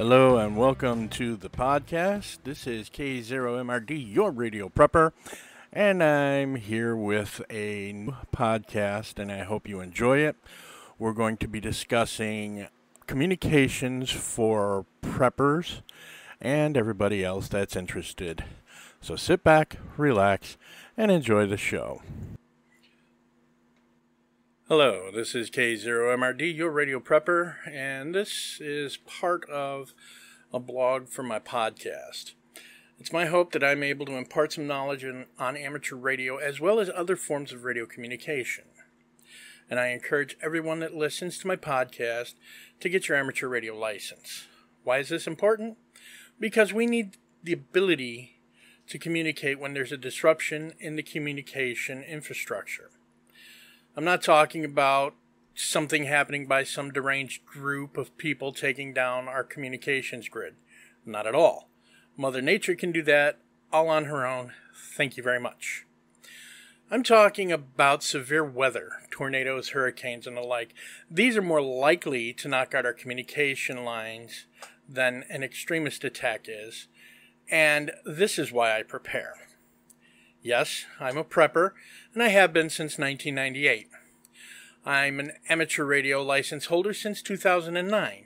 Hello and welcome to the podcast. This is K0MRD, your radio prepper, and I'm here with a new podcast, and I hope you enjoy it. We're going to be discussing communications for preppers and everybody else that's interested. So sit back, relax, and enjoy the show. Hello, this is K0MRD, your radio prepper, and this is part of a blog for my podcast. It's my hope that I'm able to impart some knowledge in, on amateur radio as well as other forms of radio communication. And I encourage everyone that listens to my podcast to get your amateur radio license. Why is this important? Because we need the ability to communicate when there's a disruption in the communication infrastructure. I'm not talking about something happening by some deranged group of people taking down our communications grid. Not at all. Mother Nature can do that all on her own. Thank you very much. I'm talking about severe weather, tornadoes, hurricanes, and the like. These are more likely to knock out our communication lines than an extremist attack is, and this is why I prepare. Yes, I'm a prepper, and I have been since 1998. I'm an amateur radio license holder since 2009.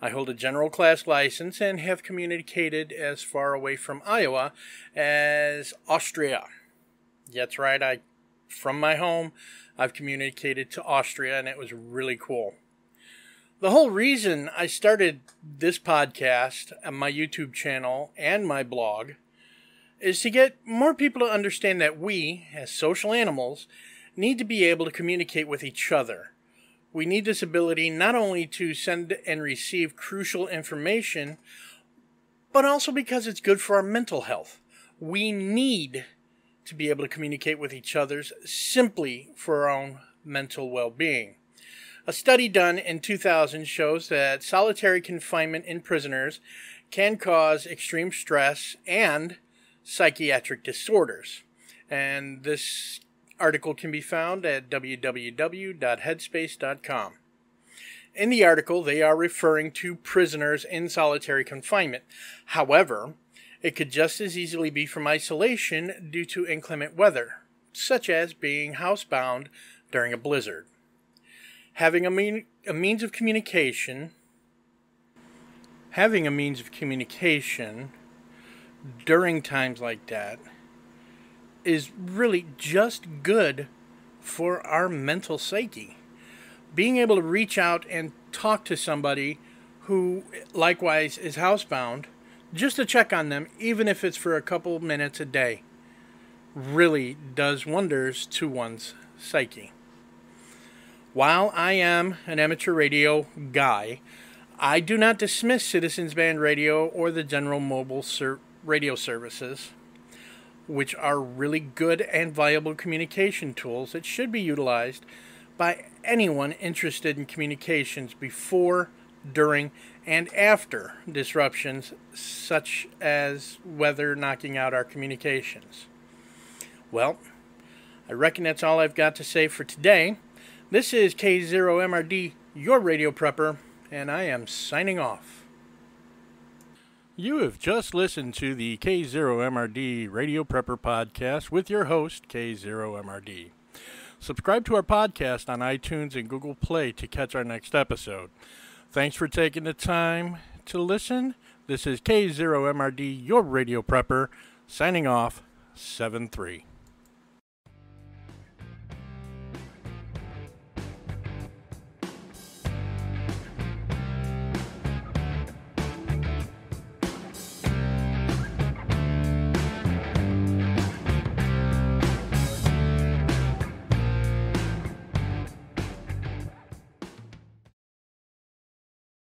I hold a general class license and have communicated as far away from Iowa as Austria. That's right, I from my home, I've communicated to Austria and it was really cool. The whole reason I started this podcast and my YouTube channel and my blog is to get more people to understand that we, as social animals, need to be able to communicate with each other. We need this ability not only to send and receive crucial information, but also because it's good for our mental health. We need to be able to communicate with each other simply for our own mental well being. A study done in 2000 shows that solitary confinement in prisoners can cause extreme stress and psychiatric disorders. And this article can be found at www.headspace.com. In the article, they are referring to prisoners in solitary confinement. However, it could just as easily be from isolation due to inclement weather, such as being housebound during a blizzard. Having a, mean, a means of communication, having a means of communication during times like that is really just good for our mental psyche. Being able to reach out and talk to somebody who likewise is housebound, just to check on them, even if it's for a couple minutes a day, really does wonders to one's psyche. While I am an amateur radio guy, I do not dismiss Citizens Band Radio or the general mobile ser- radio services, which are really good and viable communication tools that should be utilized by anyone interested in communications before, during, and after disruptions such as weather knocking out our communications. Well, I reckon that's all I've got to say for today. This is K0MRD, your radio prepper, and I am signing off. You have just listened to the K0MRD Radio Prepper Podcast with your host, K0MRD. Subscribe to our podcast on iTunes and Google Play to catch our next episode. Thanks for taking the time to listen. This is K0MRD, your radio prepper, signing off 7 3.